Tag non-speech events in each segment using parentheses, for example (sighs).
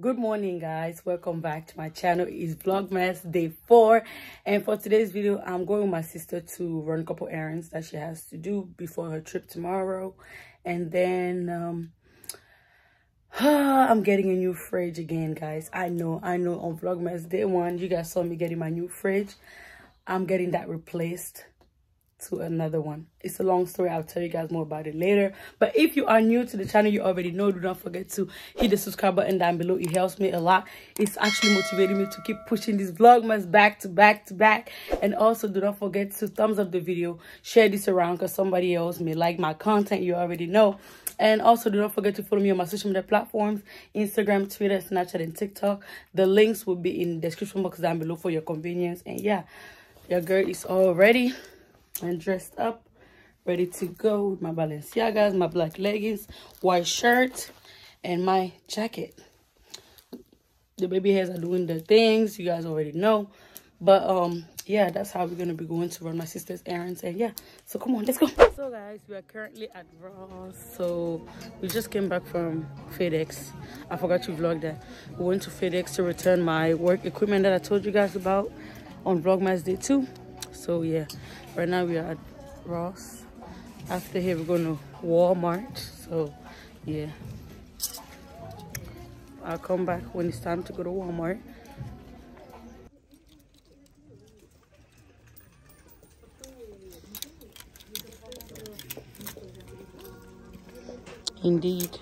good morning guys. Welcome back to my channel. It's vlogmas day four. And for today's video i'm going with my sister to run a couple errands that she has to do before her trip tomorrow. And then um (sighs) i'm getting a new fridge again guys. I know i know on vlogmas day one you guys saw me getting my new fridge. I'm getting that replaced to another one. It's a long story. I'll tell you guys more about it later. But if you are new to the channel you already know. Do not forget to hit the subscribe button down below. It helps me a lot. It's actually motivating me to keep pushing these vlogmas back to back to back. And also do not forget to thumbs up the video. Share this around because somebody else may like my content. You already know. And also do not forget to follow me on my social media platforms. Instagram twitter snapchat and tiktok. The links will be in the description box down below for your convenience. And yeah your girl is all ready and dressed up ready to go with my balenciagas my black leggings white shirt and my jacket. The baby hairs are doing the things you guys already know. But um yeah that's how we're gonna be going to run my sister's errands. And yeah so come on let's go. So guys we are currently at ross. So we just came back from fedex. I forgot to vlog that. We went to fedex to return my work equipment that i told you guys about on vlogmas day two so yeah. Right now we are at ross. After here we're going to walmart. So yeah. I'll come back when it's time to go to walmart. Indeed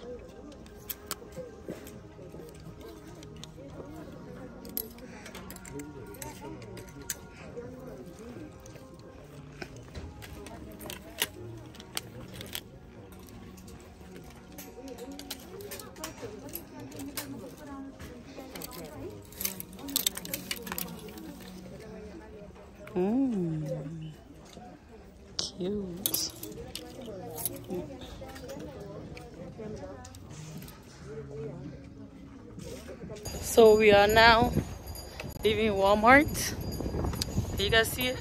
So we are now leaving Walmart. You guys see it?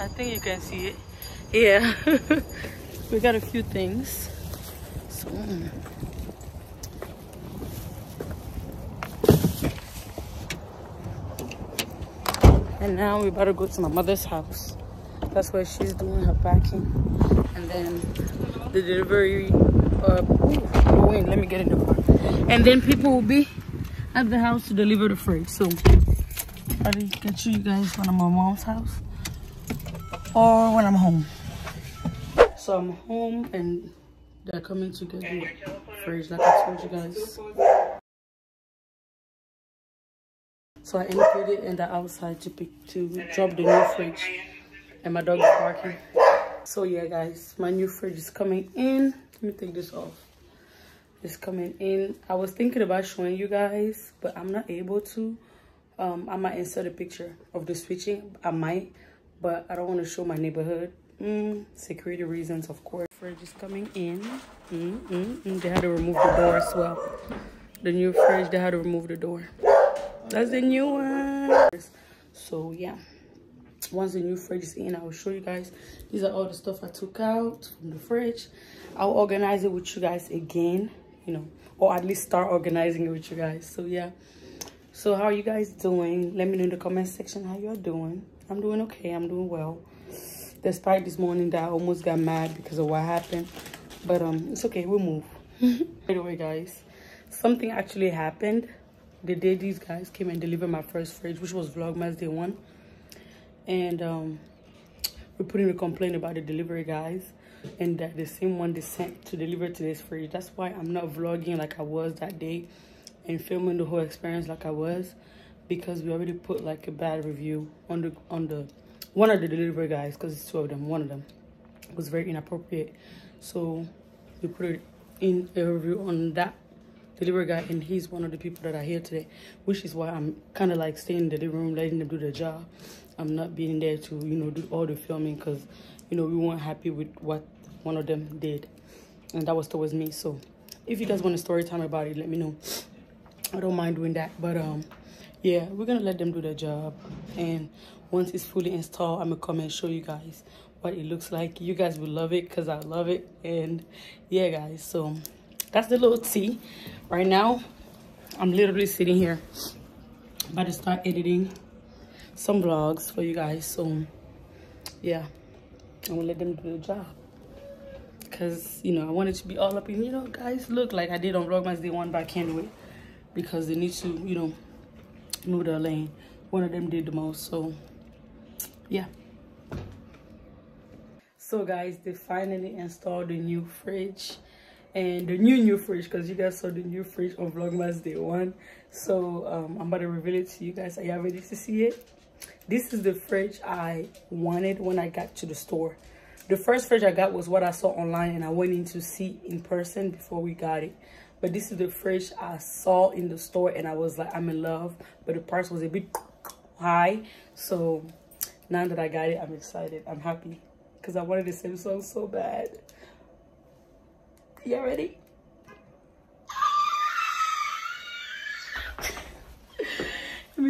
I think you can see it. Yeah. (laughs) we got a few things. So and now we to go to my mother's house that's where she's doing her packing and then the delivery uh ooh, wait, let me get in the and then people will be at the house to deliver the freight so i'll get you guys when i'm at my mom's house or when i'm home so i'm home and they're coming to get the fridge like i told you guys So I it in the outside to pick to drop the new fridge. And my dog is barking. So yeah guys, my new fridge is coming in. Let me take this off. It's coming in. I was thinking about showing you guys, but I'm not able to. Um, I might insert a picture of the switching. I might, but I don't want to show my neighborhood. Mm, security reasons, of course. Fridge is coming in. Mm, mm, mm. They had to remove the door as well. The new fridge, they had to remove the door that's the new one so yeah once the new fridge is in i will show you guys these are all the stuff i took out from the fridge i'll organize it with you guys again you know or at least start organizing it with you guys. So yeah. So how are you guys doing? Let me know in the comment section how you're doing. I'm doing okay. I'm doing well. Despite this morning that i almost got mad because of what happened. But um it's okay. We'll move. (laughs) Anyway guys something actually happened. The day these guys came and delivered my first fridge, which was Vlogmas Day 1. And um, we put in a complaint about the delivery guys and that the same one they sent to deliver to this. That's why I'm not vlogging like I was that day and filming the whole experience like I was because we already put like a bad review on the on the one of the delivery guys because it's two of them one of them was very inappropriate so we put it in a review on that delivery guy and he's one of the people that are here today which is why i'm kind of like staying in the living room letting them do their job i'm not being there to you know do all the filming because you know we weren't happy with what one of them did. And that was towards me. So if you guys want a story time about it let me know. I don't mind doing that. But um yeah we're gonna let them do their job. And once it's fully installed i'm gonna come and show you guys what it looks like. You guys will love it because i love it. And yeah guys so that's the little tea. Right now i'm literally sitting here about to start editing some vlogs for you guys. So yeah i'm gonna let them do the job. Because you know i wanted to be all up in you know guys look like i did on vlogmas day one but i can't do it because they need to you know move their lane. One of them did the most so yeah. So guys they finally installed the new fridge and the new new fridge because you guys saw the new fridge on vlogmas day one. So um, i'm about to reveal it to you guys. Are y'all ready to see it this is the fridge i wanted when i got to the store. The first fridge i got was what i saw online and i went in to see in person before we got it. But this is the fridge i saw in the store and i was like i'm in love but the price was a bit high. So now that i got it i'm excited. I'm happy because i wanted the samsung so bad. You ready?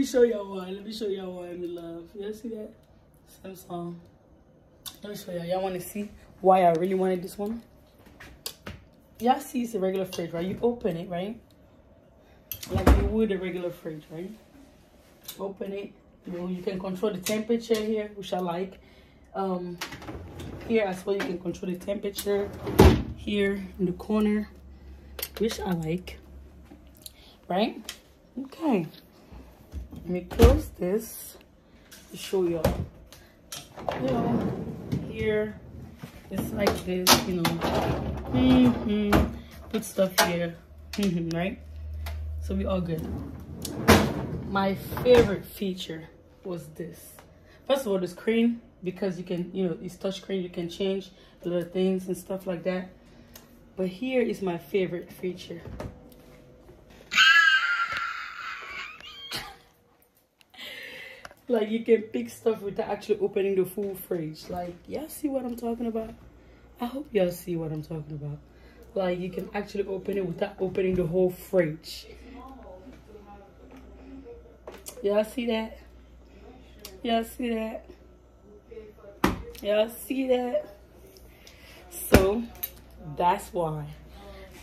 Me show y'all one. Let me show y'all why I'm in love. Y'all see that? Samsung. Let me show y'all. Y'all want to see why I really wanted this one? Y'all see it's a regular fridge, right? You open it, right? Like you would a regular fridge, right? Open it. You know, you can control the temperature here, which I like. Um, here as well, you can control the temperature here in the corner, which I like, right? Okay, me close this to show y'all. You know, here, it's like this, you know, mm -hmm. put stuff here, mm -hmm, right? So we all good. My favorite feature was this. First of all, the screen, because you can, you know, it's touch screen, you can change little things and stuff like that. But here is my favorite feature. Like you can pick stuff without actually opening the full fridge. Like y'all see what I'm talking about? I hope y'all see what I'm talking about. Like you can actually open it without opening the whole fridge. Y'all see that? Y'all see that? Y'all see that? So that's why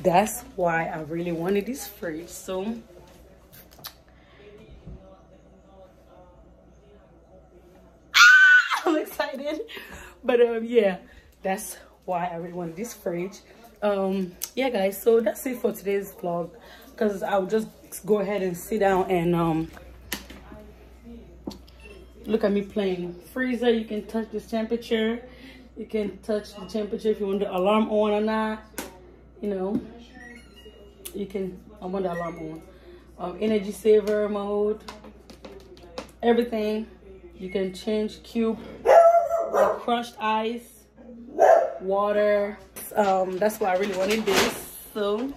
that's why i really wanted this fridge so i'm excited (laughs) but um yeah that's why i really wanted this fridge um yeah guys so that's it for today's vlog because i'll just go ahead and sit down and um look at me playing freezer you can touch this temperature you can touch the temperature if you want the alarm on or not. You know, you can, I want the alarm on. Um, energy saver mode, everything. You can change cube, crushed ice, water. Um, that's why I really wanted this. So,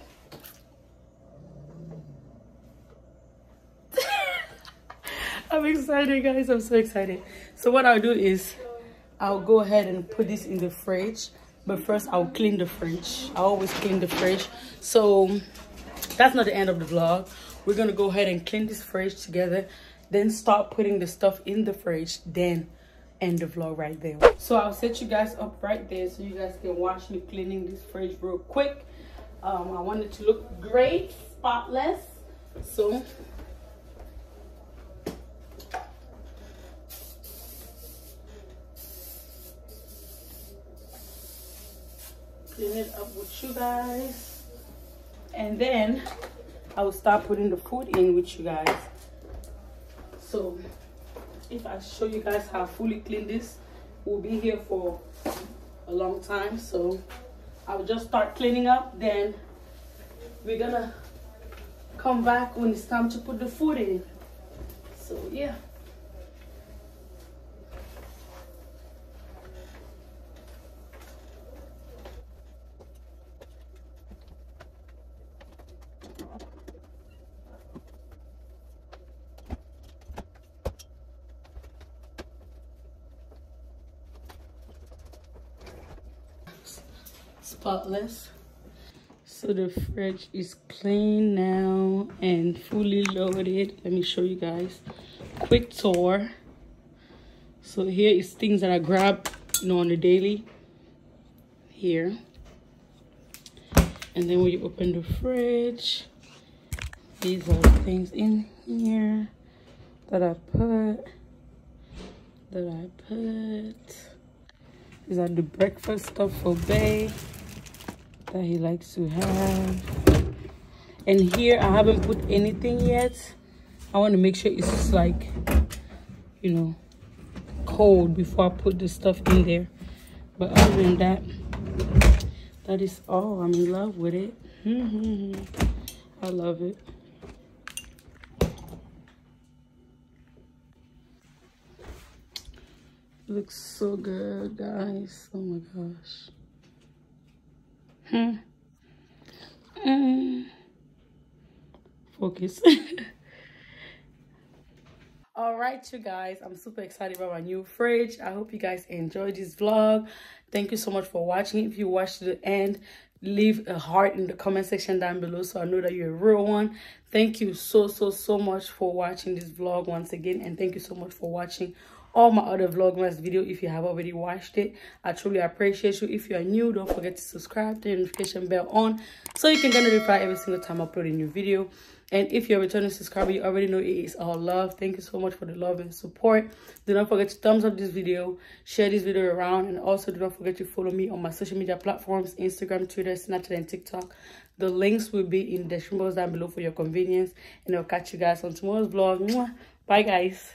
(laughs) I'm excited, guys. I'm so excited. So what I'll do is I'll go ahead and put this in the fridge. But first, I'll clean the fridge. I always clean the fridge. So that's not the end of the vlog. We're to go ahead and clean this fridge together. Then start putting the stuff in the fridge. Then end the vlog right there. So I'll set you guys up right there so you guys can watch me cleaning this fridge real quick. Um, I want it to look great, spotless. So clean it up with you guys and then I will start putting the food in with you guys so if I show you guys how fully clean this we'll be here for a long time so I'll just start cleaning up then we're gonna come back when it's time to put the food in. So yeah spotless. So the fridge is clean now and fully loaded. Let me show you guys. Quick tour. So here is things that i grab you know on the daily. Here. And then when you open the fridge. These are things in here that i put that i put. These are the breakfast stuff for bay that he likes to have. And here i haven't put anything yet. I want to make sure it's like you know cold before i put the stuff in there. But other than that that is all. I'm in love with it. (laughs) I love it. Looks so good guys. Oh my gosh hmm mm. focus. (laughs) All right you guys. I'm super excited about my new fridge. I hope you guys enjoyed this vlog. Thank you so much for watching. If you watched to the end leave a heart in the comment section down below so i know that you're a real one. Thank you so so so much for watching this vlog once again and thank you so much for watching all my other vlogmas video if you have already watched it i truly appreciate you if you are new don't forget to subscribe the notification bell on so you can get notified every single time i upload a new video and if you're a returning subscriber, you already know it is all love. Thank you so much for the love and support. Do not forget to thumbs up this video, share this video around, and also do not forget to follow me on my social media platforms, Instagram, Twitter, Snapchat, and TikTok. The links will be in the description box down below for your convenience. And I'll catch you guys on tomorrow's vlog. Bye, guys.